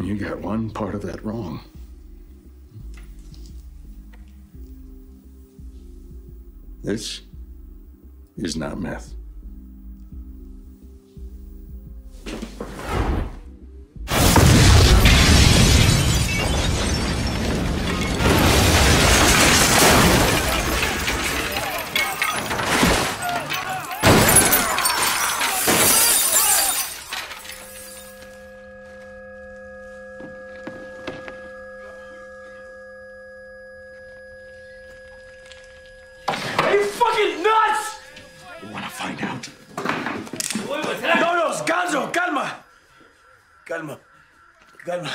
You got one part of that wrong. This is not meth. Want to find out. No, no, calma. Calma. Calma.